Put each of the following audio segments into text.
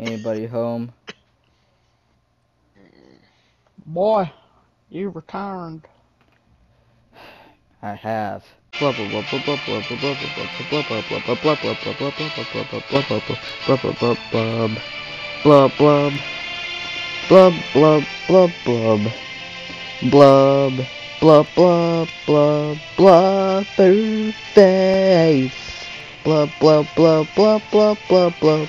Anybody home? Boy, you returned. I have. Blub blub. Blub blub blub blub. Blub blub blub blub blub through face. Blub blub blub blub blub blub blub.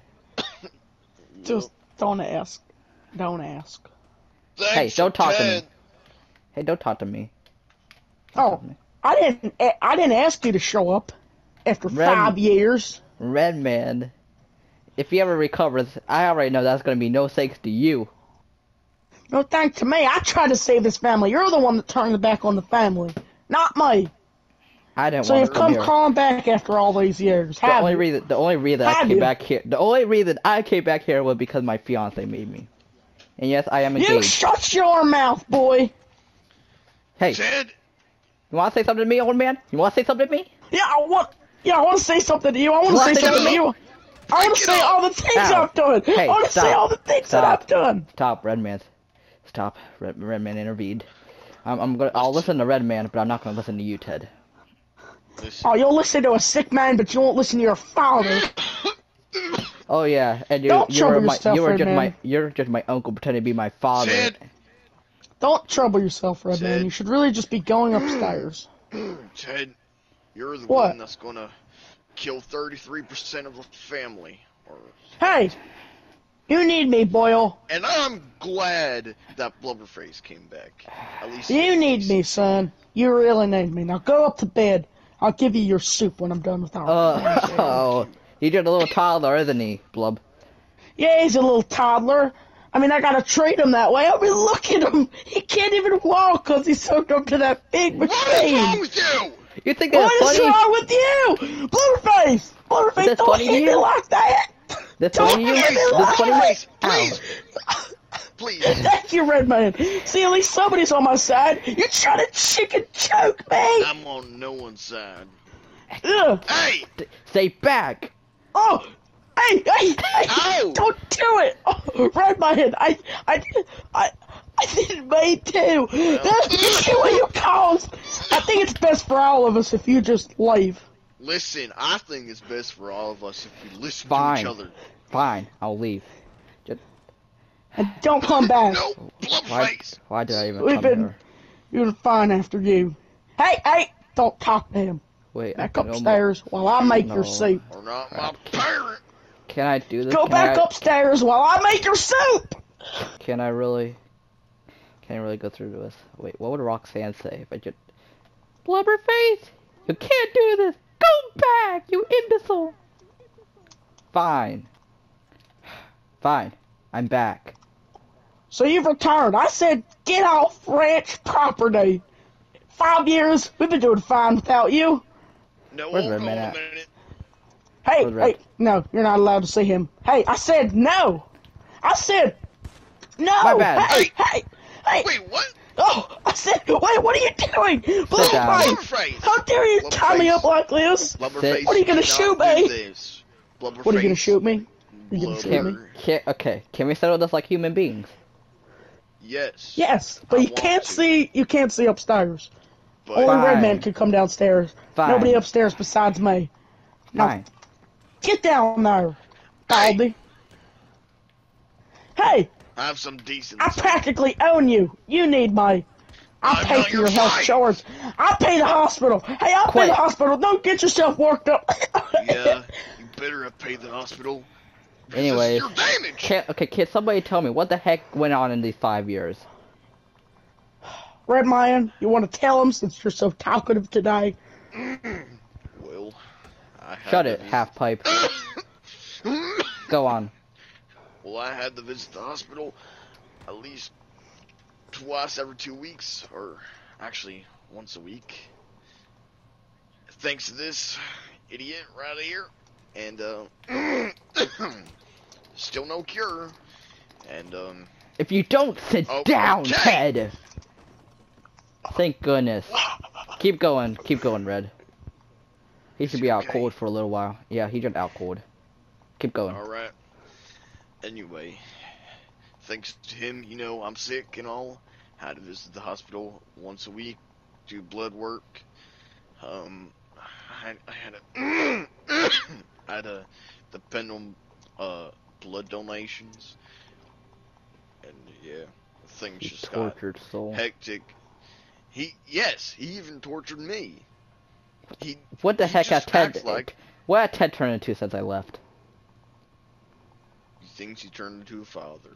Just don't ask. Don't ask. Thanks, don't talk to me. Hey, don't talk to me. Oh, I didn't. Eh, I didn't ask you to show up after Red- five years. Red Man, if he ever recovers, I already know that's gonna be no thanks to you. No thanks to me. I tried to save this family. You're the one that turned the back on the family, not me. I didn't So want you've to come come here. crawling back after all these years. The Have only you? reason, the only reason I came you? back here, the only reason I came back here was because my fiance made me. And yes, I am You shut your mouth, boy. hey, Ted, you want to say something to me, old man? You want to say something to me? Yeah, I want. Yeah, I want to say something to you. I want to say something to you. I want to say all the things Ow. I've done. Hey, I want to say all the things Stop. that I've done. Stop, Red Man. Stop, Red, Red Man intervened. I'm, I'm gonna, I'll listen to Red Man, but I'm not gonna listen to you, Ted. Listen. Oh, you'll listen to a sick man, but you won't listen to your father. Oh yeah, and you, Don't you were trouble my, yourself, you were Red just Man. my, you're just my uncle pretending to be my father. Ted, Don't trouble yourself, Red Man. You should really just be going upstairs. Ted, you're the What? one that's gonna kill 33% of the family. Or, Hey, you need me, Boyle. and I'm glad that Blubberface came back. At least You need me, son. You really need me. Now go up to bed. I'll give you your soup when I'm done with our. Uh, oh, he's just a little toddler, isn't he, Blub? Yeah, he's a little toddler. I mean, I gotta treat him that way. I mean, look at him. He can't even walk because he's hooked up to that big What is wrong machine. with you? You think that's What is funny? wrong with you? Blurface! Blurface, this don't funny hit me you? like that! This Don't funny to you? hit me This like funny? that! Please, please, please. Thank you, Red Man. See, at least somebody's on my side. You're trying to chicken choke me! I'm on no one's side. Ugh. Hey! Stay back! Oh! Hey, hey, hey! Ow! Don't do it! Oh, Red Man, I, I, I, I didn't mean to. That's what you caused. I think it's best for all of us if you just leave. Listen, I think it's best for all of us if we listen Fine. to each other. Fine, I'll leave. And don't come back. No, Why, why did I even We've come been- here? You're fine after you. Hey, hey! Don't talk to him. Wait, I Back can almost- upstairs while I make No. your soup. Or not my parent! Can I do this? Go can back I, upstairs while I make your soup! Can I really? Can I really go through this? Wait, what would Roxanne say if I just? Blubberface, you can't do this. Go back, you imbecile. Fine. Fine, I'm back. So you've returned. I said get off ranch property. Five years, we've been doing fine without you. No, Where's hold Red on Man a at? minute. Hey, Where's Red? hey, no, you're not allowed to see him. Hey, I said no. I said no. My bad. Hey, hey, hey. Wait, what? Oh, I said, wait, what are you doing? down. Blubberface, Blubberface! how dare you tie me up like this? Blubberface, What are you gonna shoot me? This. Blubberface. What are you gonna shoot me? Are you gonna shoot Can, me? Blubber. can, okay, can we settle this like human beings? Yes. Yes, but I you can't to. see. You can't see upstairs. But Only Fine. Red Man can come downstairs. Fine. Nobody upstairs besides me. Now, Fine. Get down there, Baldy. Hey, I have some decent. I practically own you. You need my. I I'm pay for your your health insurance. I pay the hospital. Hey, I pay the hospital. Don't get yourself worked up. Yeah, you better have paid the hospital. Because Anyways. Can, okay, can somebody tell me what the heck went on in these five years? Red Man, you want to tell him since you're so talkative today? Well, I Shut had it, half pipe. Go on. well, I had to visit the hospital at least twice every two weeks, or actually once a week. Thanks to this idiot right here, and uh, still no cure. And um, If you don't sit Oh, down, okay. Ted. Thank goodness. Keep going, keep going, Red. He should be out okay? cold for a little while. Yeah, he just out cold. Keep going. all right. Anyway, thanks to him, you know, I'm sick and all. Had to visit the hospital once a week, do blood work. Um, I, I had a, I had to depend on uh blood donations, and yeah, things You just got tortured soul. hectic. He yes, he even tortured me. He What the he heck has just Ted? like What has Ted turned into since I left? he thinks he turned into a father,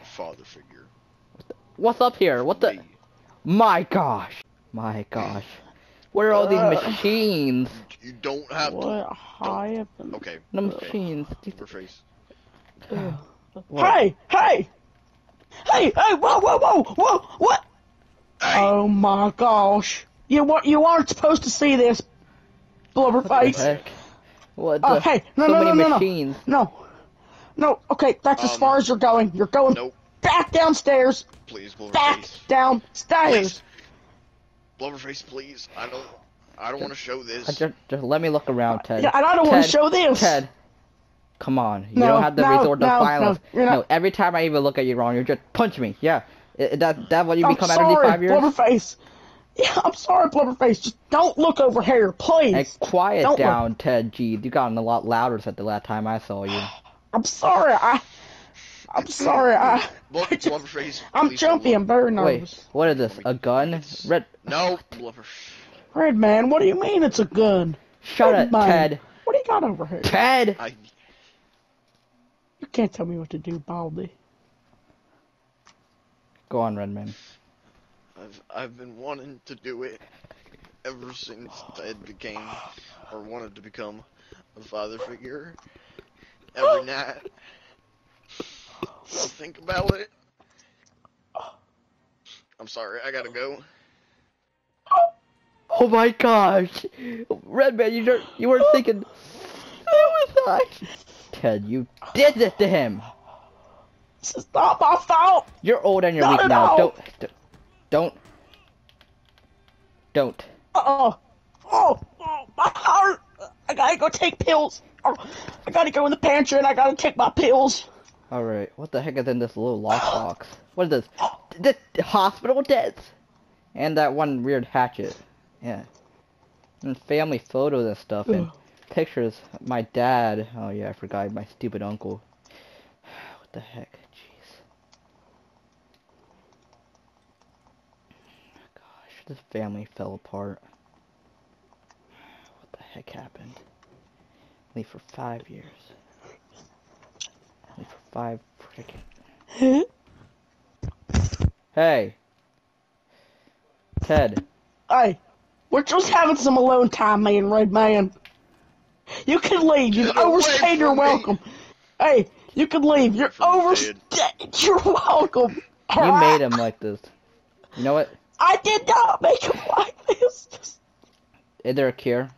a father figure. What's up here? What the? Me. My gosh. My gosh. What are all these Uh. machines? You don't have to. What happened? Okay. The okay. machines. Face. What? Hey, hey, hey, hey! Whoa, whoa, whoa, whoa! What? Hey, Oh my gosh! You weren't you aren't supposed to see this, What the blubberface. heck? What the? Oh, hey, no, so no, no, no, no. machines. No, no. Okay, that's as Um, far as you're going. You're going nope. back downstairs. Please, Back Blubberface. downstairs. Please. Blubberface, please. I don't. I don't want to show this. Uh, Just, just let me look around, Ted. Yeah, and I don't want to show this. Ted, come on. You No, don't have to no, resort to no, violence. no, you're every time I even look at you wrong, you just punch me. Yeah. I- I- that that what you I'm become after these sorry, five years? blubberface. Yeah, I'm sorry, blubberface. Just don't look over here, please. Hey, quiet Don't look. down, Ted. Gee, you gotten a lot louder since the last time I saw you. I'm sorry. I. I'm sorry. I, I just, Blubberface. I'm please jumpy. don't I'm very Wait, what is this? A gun? Red. No, Blubber. Red man, what do you mean it's a gun? Shut Red it, man, Ted. What do you got over here? Ted. I. You can't tell me what to do, Baldy. Go on, Redman. I've I've been wanting to do it ever since I became or wanted to become a father figure. Every night, I'll think about it. I'm sorry, I gotta go. Oh my gosh, Redman, you weren't you weren't thinking suicide. Ted, you did this to him. This is not my fault. You're old and you're Not weak now. Don't, don't, don't, don't. Uh-oh. Oh, oh, my heart. I gotta go take pills. Oh, I gotta go in the pantry and I gotta take my pills. All right, what the heck is in this little lockbox? What is this? This hospital debts, and that one weird hatchet. Yeah, and family photos and stuff, and pictures. My dad. Oh yeah, I forgot my stupid uncle. What the heck? Jeez. Oh gosh, this family fell apart. What the heck happened? Only for five years. Only for five freaking. Hey. Ted. Hey, we're just having some alone time, man, Red Man. You can leave. You've Get away overstayed your from me. welcome. Hey, you can leave. You're from overstayed. You're welcome. You made him like this. You know what? I did not make him like this. Just, Is there a cure?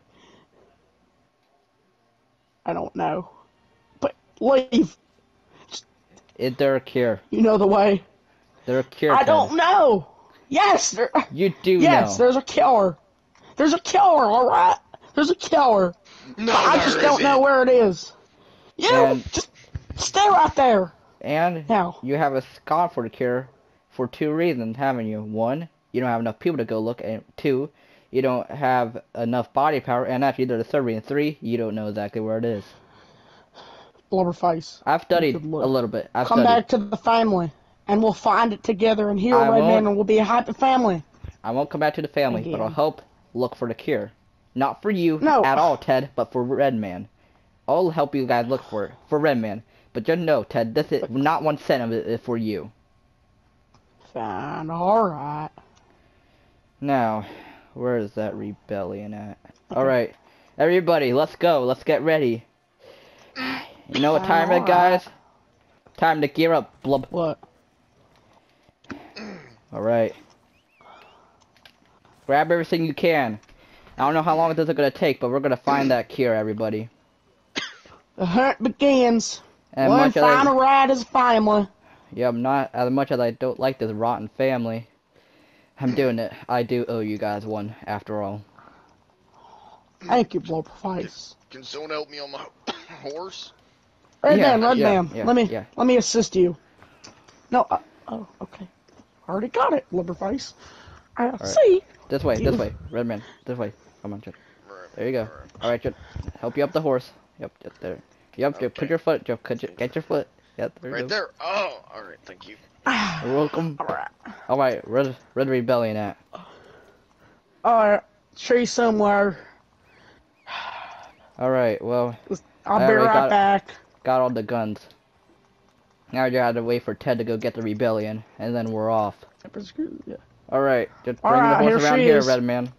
I don't know. But leave. Is there a cure? You know the way. Is there a cure? I don't know. Yes, there, You do yes, know. there's a killer. There's a killer, alright? There's a killer. No, I just don't know where it is. You And- just stay right there. And Now. you have a scar for the cure for two reasons, haven't you? One, you don't have enough people to go look, and two, you don't have enough body power, and either the third reason. Three, you don't know exactly where it is. Blubberface. I've studied a little bit. I've Come studied. back to the family, and we'll find it together and heal I Red Man, and we'll be a happy family. I won't come back to the family, but I'll help look for the cure. Not for you No. at all, Ted, but for Redman. I'll help you guys look for it for Redman. But just know, Ted, this is not one cent of it is for you. Fine, alright. Now, where is that rebellion at? Alright, everybody, let's go. Let's get ready. You know what time it is, guys? Time to gear up, blub. What? Alright. Grab everything you can. I don't know how long this is gonna take, but we're gonna find that cure, everybody. The hunt begins. And One much as I, final ride as a family. yeah, I'm not as much as I don't like this rotten family. I'm doing it. I do owe you guys one, after all. Thank you, Blubberface. Can someone help me on my horse? Red Yeah, man, red yeah, man. yeah, let me yeah. let me assist you. No, uh, oh, okay. Already got it, Blubberface. I see. This way, this way, Redman, this way. Come on, Chip. There you go. Alright. Alright, Chip. Help you up the horse. Yep, yep, there. Yep, Chip, put your foot, Chip. Get your, get your foot. Yep, there you Right go. there. Oh, alright, thank you. Ah. You're welcome. Alright. Alright, Red, Red Rebellion at. Alright. Tree somewhere. Alright, well, I'll be right got back. got all the guns. Now you gotta wait for Ted to go get the rebellion, and then we're off. Yeah. Alright, just bring Alright, the horse around here, here, is. Red Man.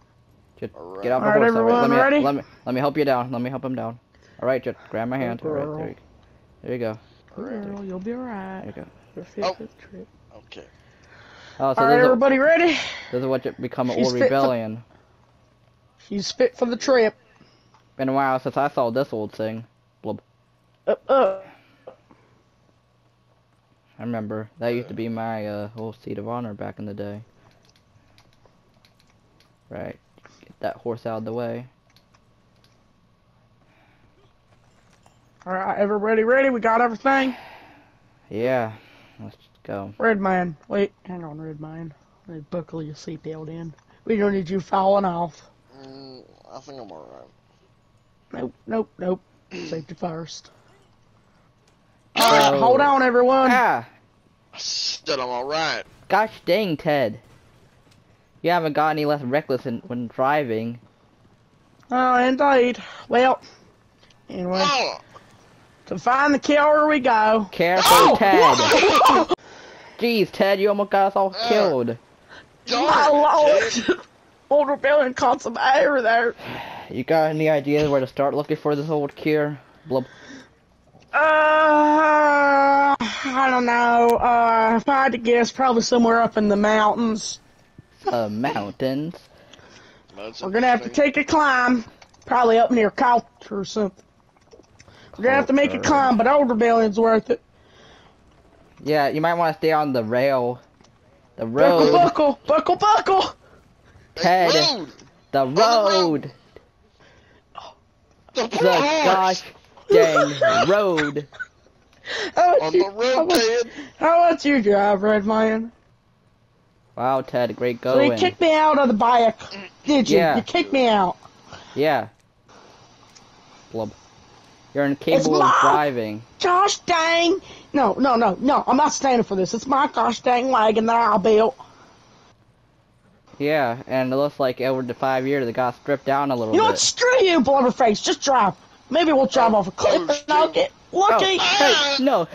Just Alright. get off the Alright, horse. alright. Let everyone me, ready? Let me, let me help you down. Let me help him down. Alright, just grab my hand. Alright, there you, there you go. Girl, you'll be alright. There alright. you go. Oh. trip. Okay. Oh, so Alright, this, is, everybody ready? this is what you become an She's old fit for- rebellion. She's fit for the trip. Been a while since I saw this old thing. Blub. Up, up. I remember that used to be my uh, old seat of honor back in the day. Right. Get that horse out of the way. Alright, everybody ready? We got everything? Yeah. Let's just go. Red man. Wait, hang on, Red man. Let me buckle your seatbelt in. We don't need you falling off. Mm, I think I'm alright. Nope, nope, nope. Safety first. Alright, Oh. hold on, everyone. Ah! I said I'm alright. Gosh dang, Ted. You haven't got any less reckless in, when driving. Oh, indeed. Well, anyway, Oh, to find the killer we go. Careful, Oh! Ted. Jeez, Ted, you almost got us all Ah. killed. My darn it, Ted. lord! Old rebellion caught some air there. You got any ideas where to start looking for this old cure? Blub. Uh, I don't know. Uh, if I had to guess, probably somewhere up in the mountains. Uh, mountains. That's We're gonna have to take a climb. Probably up near Colter or something. We're gonna have to make a climb, but Old Rebellion's worth it. Yeah, you might want to stay on the rail. The Buckle, road. buckle, buckle, buckle. buckle! Ted. Road. The the road. road. The, The gosh dang road. How On the you, how road, Ted. how about you drive, Red Man? Wow, Ted, a great So you kicked me out of the bike, did you? Yeah. You kicked me out. Yeah. Blub. You're incapable of mine. driving. Gosh dang! No, no, no, no! I'm not standing for this. It's my gosh dang wagon that I built. Yeah, and it looks like over the five years it got stripped down a little bit. You know what? bit. Screw you, blubberface. Just drive. Maybe we'll drive oh, off a cliff oh, and I'll get lucky. Oh, hey, no,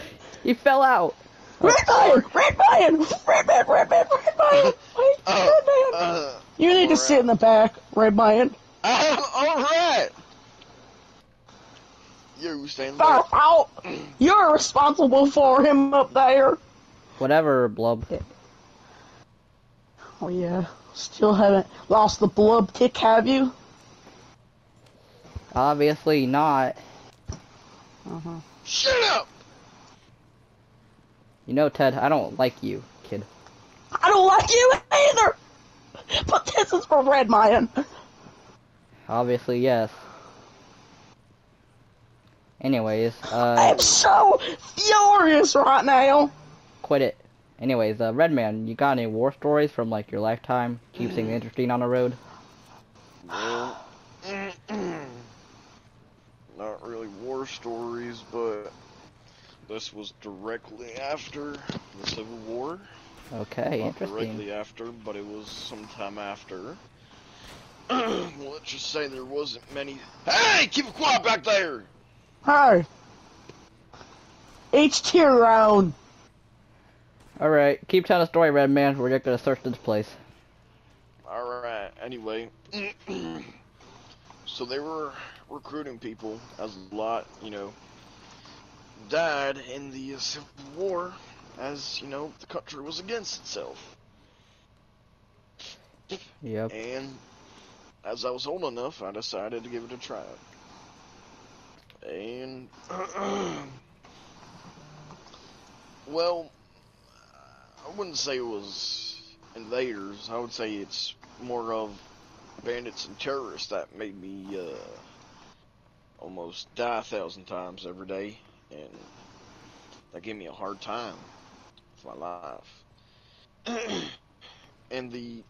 he fell out. Red man, red man, red man, red man, red man. Wait, Uh, red man. uh, You need to sit in the back, red man. alright. You stand Far there. out. You're responsible for him up there. Whatever, Blub. Oh yeah. Still haven't lost the blub kick, have you? Obviously not. Uh-huh. Shut up. You know, Ted, I don't like you, kid. I don't like you either. But this is for Red Man. Obviously, yes. Anyways, uh... I am so furious right now. quit it. Anyways, uh, Redman, you got any war stories from like your lifetime? Keep things interesting on the road. Not really war stories, but this was directly after the Civil War. Okay, Not interesting. directly after, but it was sometime after. well, let's just say there wasn't many. Hey, keep it quiet back there. Hi. Each to your own. Alright, keep telling the story, Red Man. We're just gonna search this place. All right. Anyway, so they were recruiting people as a lot, you know. Died in the Civil War, as you know, the country was against itself. Yep. And as I was old enough, I decided to give it a try. And well, I wouldn't say it was invaders. I would say it's more of bandits and terrorists that made me uh, almost die a thousand times every day, and that gave me a hard time with my life. and the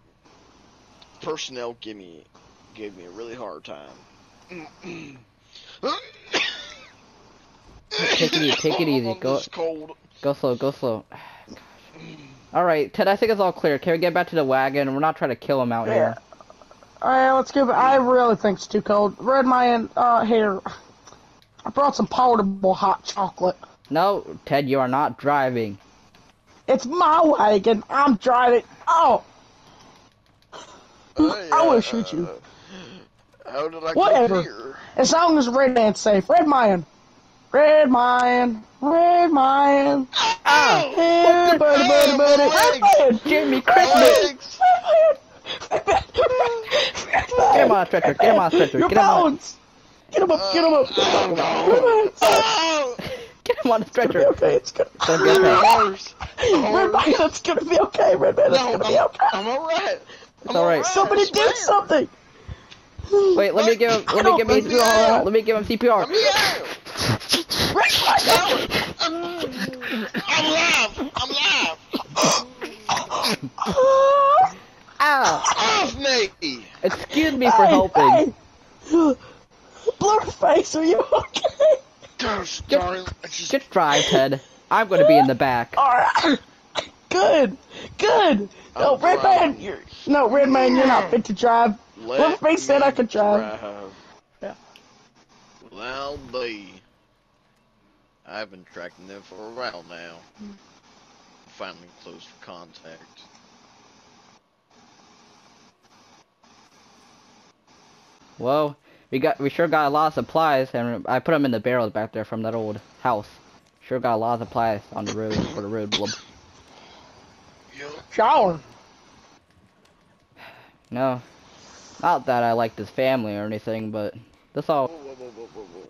personnel gave me gave me a really hard time. Take it easy, take it easy, go- cold. Go slow, go slow. Alright, Ted, I think it's all clear. Can we get back to the wagon? We're not trying to kill him out here. Alright, let's go. I really think it's too cold. Red Man, uh, here. I brought some portable hot chocolate. No, Ted, you are not driving. It's my wagon. I'm driving. Oh, Hey, I will uh, shoot you. How did I Whatever. get here? as long as Red Man's safe. Red Man. Red Man. Red Man. Ah! Hey, buddy, buddy, buddy. Red Man. Jimmy My Christmas! legs! Red Man. Red Man. Get him on a stretcher, get him on a stretcher, Your get him on, bones. Get him up, get him up. Oh, Red Oh, get him on a It's stretcher. okay. It's gonna, It's gonna be okay. Horse. Red Man, it's gonna be okay. Red Man, it's No, gonna be I'm, okay. I'm alright. It's alright. Somebody do something. Wait, let me give him, let me give him, Yeah. let me give him CPR. I'm Red Man. I'm, I'm alive. I'm alive. Ow! Off me. Excuse me for Hey, helping. Hey. Blurface, are you okay? Gosh darn. I just, Just drive, Ted. I'm gonna be in the back. Alright. Good. Good. No, I'm Red driving. Man, you're no Red Man, you're not fit to drive. let Blurface said me I could drive. Yeah. Well, be. I've been tracking them for a while now. Finally closed for contact. Well, we got, we sure got a lot of supplies, and I put them in the barrels back there from that old house. Sure got a lot of supplies on the road for the road. Blub. Yup. Shower. No, not that I like this family or anything, but that's all. whoa, whoa, whoa, whoa, whoa.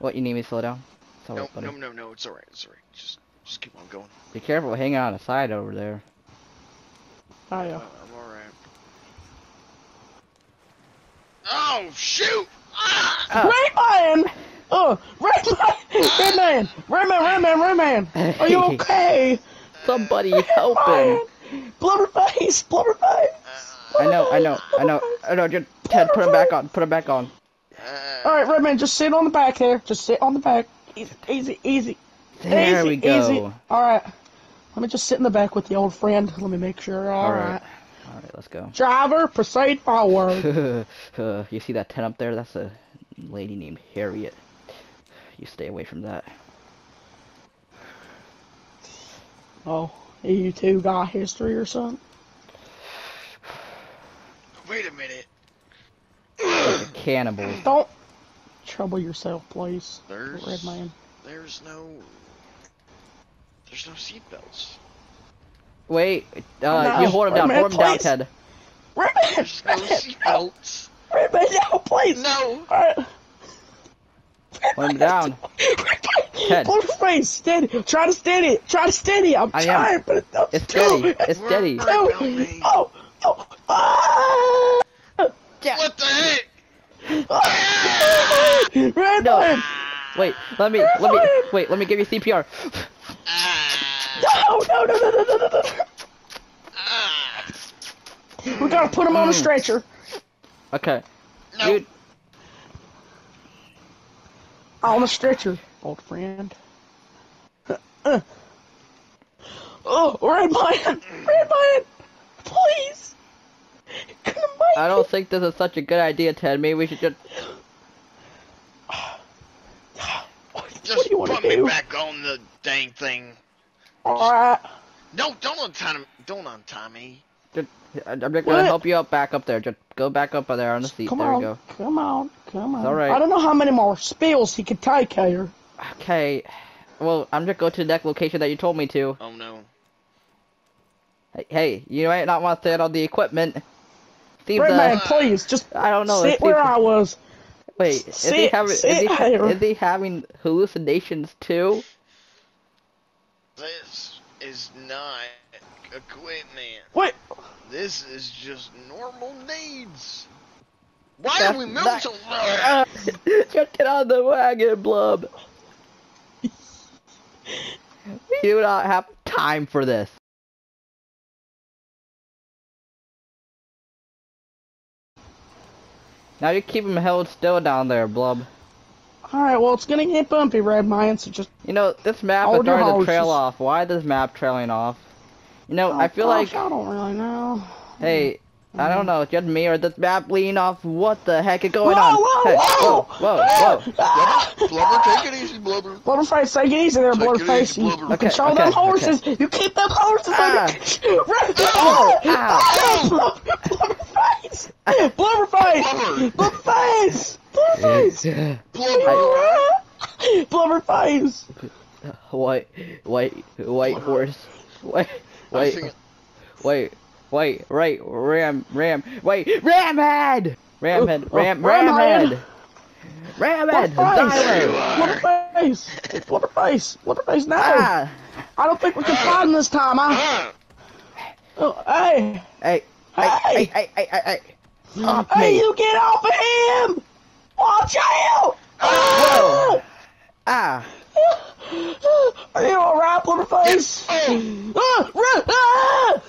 What you need me to slow down? It's No, alright, buddy. no, no, no, it's alright, it's alright. Just, just keep on going. Be careful hanging on the side over there. Oh Uh, yeah. I'm. Oh, shoot! Ah! Ah. Red Man! Oh, Red Man! Red Man! Red Man, Red Man, Red Man! Are you okay? Somebody helping! Blubberface! Blubberface! I know, I know, I know, I know. Just Ted, put him back on. Put him back on. Uh, Alright, Redman, just sit on the back there. Just sit on the back. Easy, easy, easy. There easy, we go. Easy. Alright. Let me just sit in the back with the old friend. Let me make sure. Alright. Alright. Alright, let's go. Driver, proceed forward. uh, you see that tent up there? That's a lady named Harriet. You stay away from that. oh, you two got history or something? wait a minute. Like a cannibal. Don't trouble yourself, please. There's, Red Man. there's no, there's no seatbelts. Wait, uh, no. you hold him down. minute, Hold him down. Ted. Red Man! There's no Red Man, no! seatbelts. Red Man, no, please! No. Alright. Hold him down. Ted. Blue steady. Try to steady it. Try to steady it. I'm I am. but it doesn't It's steady. It's steady. No. down. Oh, oh, ah! What the heck? Red No. Wait, let me, let me, wait, let me give you CPR. No, no, no, no, no, no, no, no. We gotta put him on a Mm. stretcher. Okay. no. Dude, On a stretcher, old friend. Uh. Oh, Red Man! Red Man! Please! You're I don't think this is such a good idea, Ted. Maybe we should just. it. What, what Just do you want put me do? back on the dang thing. Alright. No, don't untie me. Don't untie me. just I'm just gonna What? help you up back up there. Just go back up there on the seat. Come there on, we go. come on, come on. all right. I don't know how many more spills he could take here. Okay. Well, I'm just going to the next location that you told me to. Oh no. Hey, hey, you might not want to stand on the equipment. Steve, Red the, man, please, just I don't know. sit Steve- where I was. Wait, is he sit- having is he, ha- here. is he having hallucinations too? This is not equipment. Wait, This is just normal needs. Why That's are we moving not- so just get on the wagon, Blub. We do not have time for this. Now you keep him held still down there, Blub. Alright, well, it's gonna get bumpy, Red Mine, so just. You know, this map is starting to trail off. Why is this map trailing off? You know, I Oh, feel gosh, like, I don't really know. hey, I don't know, it's just me or this map leaning off. What the heck is going Whoa, on? whoa, Hey, whoa! whoa, whoa, whoa. Ah! Blubber, take it easy, Blubber. Blubberface, take it easy there, Take it Blubberface. easy, You, Blubber. you Okay, control okay, them horses. You keep them horses. Ah. baby. Red- Ow, Ah! Blubberface! Blubberface! Blubberface! Blubberface! Blubber. Blubberface! White, white, white horse. Wait, I wait, think- wait, wait, right, ram, ram, wait, ram head! Ram head, ram, Ram ram head. head! Ram head! Blubberface! Dialer! Blubberface! Blubberface! Blubberface, no! Ah! I don't think we can find him this time, huh? Oh, hey! Hey, hey, hey, hey, hey, hey, hey! Off Hey, me! you get off of him! Watch out! Whoa! Ah! Are you alright, Blubberface? Oh. Ah! Run! Ah!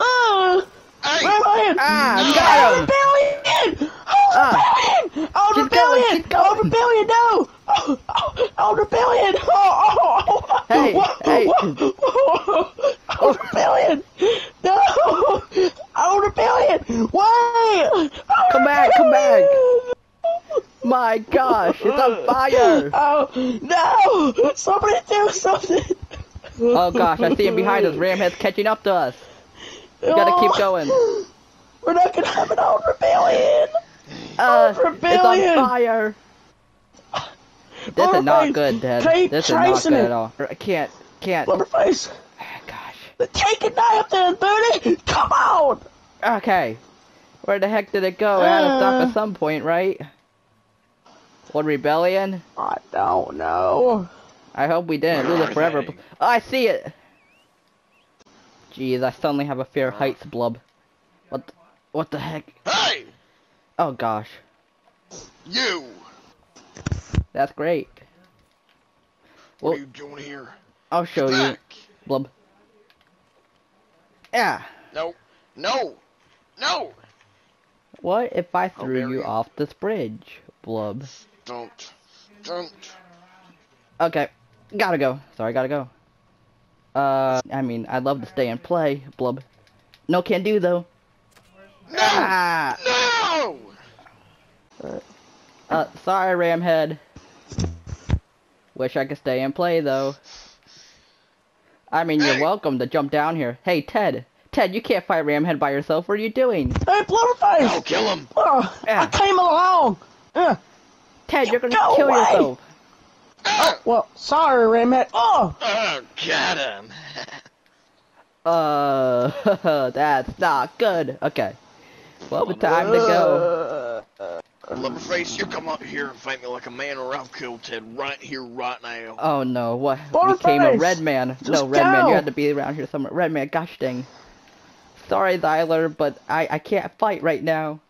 Ah! Hey, Run, Ah, got him! Rebellion! Ah. Rebellion! Oh, Keep going, rebellion! keep going. Oh, rebellion! No! Oh, oh, oh rebellion! Oh, oh, oh. Hey, Whoa, hey. whoa, whoa. Oh, rebellion! No! Oh, rebellion! Wait! Oh, Come back, come back. rebellion! My gosh, it's on fire! Oh, no! Somebody do something! Oh gosh, I see him behind us. Ramhead's catching up to us. We gotta keep going. We're not gonna have an old rebellion! Uh, it's on fire! This is not good, Dad. This is not good it. at all. I can't, can't. Blubberface! Gosh. Take a knife there, booty! Come on! Okay. Where the heck did it go? It had to stop Uh. at some point, right? What rebellion? I don't know. I hope we didn't lose it forever. Oh, I see it. Jeez, I suddenly have a fear of heights, Blub. What? The, what the heck? hey, Oh gosh, you. that's great. What are you doing here? I'll show you, Blub. Yeah. No, no, no. What if I threw bury you you. off this bridge, Blub? Don't, don't. Okay, gotta go. Sorry, gotta go. Uh, I mean, I'd love to stay and play, Blub. No can do though. No, Ah! no. Uh, sorry, Ramhead. Wish I could stay and play though. I mean, you're Hey. welcome to jump down here. Hey, Ted. Ted, you can't fight Ramhead by yourself. What are you doing? Hey, Blubberface! I'll kill him. Oh, Yeah. I came along! Uh, Ted, you're gonna Go kill away. yourself. Ah, well, sorry, Ramhead. Oh! oh, got him. Uh, that's not good. Okay. Well, it's time to go. Uh, Blubberface, you come up here and fight me like a man, or I'll kill Ted right here, right now. Oh no, what Butterface, became a red man? just no, red man, you had to be around here somewhere. Red man, gosh dang. Sorry, Thyler, but I, I can't fight right now.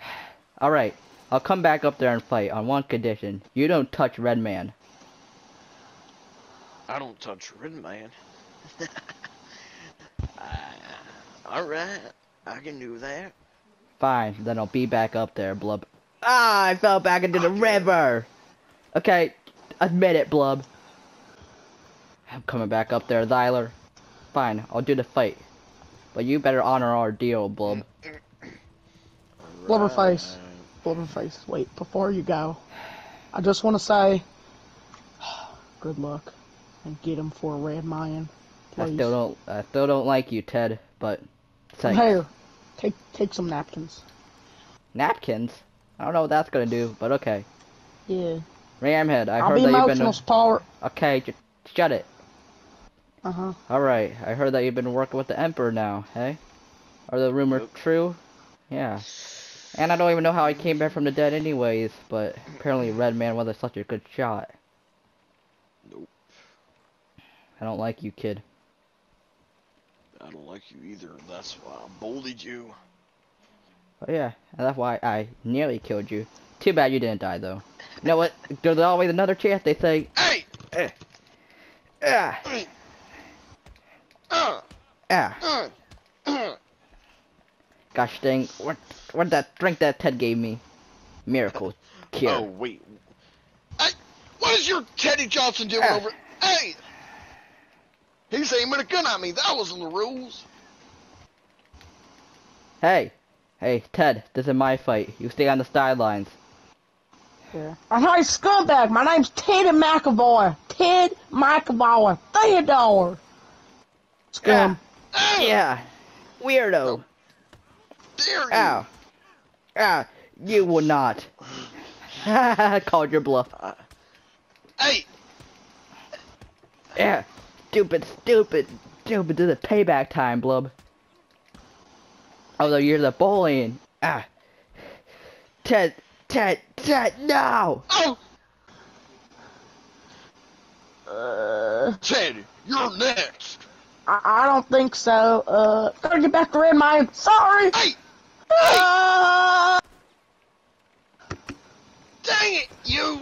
Alright, I'll come back up there and fight on one condition. You don't touch red man. I don't touch Red Man. Alright, I can do that. Fine, then I'll be back up there, Blub. Ah, I fell back into the river! Okay, admit it, Blub. I'm coming back up there, Thyler. Fine, I'll do the fight. But you better honor our deal, Blub. Blubberface. Blubberface, wait, before you go, I just want to say, good luck, and get him for a red Mayan. I still don't I still don't like you, Ted, but thanks. Here, take take some napkins. Napkins? I don't know what that's gonna do, but okay. Yeah, Ramhead, I I'll heard be that you've been. emotional support. Okay, j- shut it. Uh huh. Alright, I heard that you've been working with the Emperor now, hey? Are the rumors Yep. true? Yeah. And I don't even know how he came back from the dead anyways, but apparently Red Man was such a good shot. Nope. I don't like you, kid. I don't like you either. That's why I bullied you. Oh yeah, and that's why I nearly killed you. Too bad you didn't die though. You know what? There's always another chance. They say, Hey! eh, ah, Uh, ah. Gosh dang, what, what that drink that Ted gave me? Miracle cure. Oh, wait. Hey! What is your Teddy Johnson doing Ah. over? Hey! He's aiming a gun at me. That wasn't the rules. Hey, hey, Ted, this is my fight. You stay on the sidelines. Yeah. I'm not a scumbag. My name's Ted McAvoy. Ted McAvoy. Theodore. Scum. Ah, Yeah, weirdo. Dare you? Ow, ow, you will not. Called your bluff. Hey! Yeah, stupid, stupid, stupid. This is payback time, Blub. Although you're the bullying. Ah. Ted, Ted, Ted, no! Oh! Uh, Ted, you're next. I, I don't think so. Uh, gotta get back to Red Mine. Sorry. Hey! Dang it, you!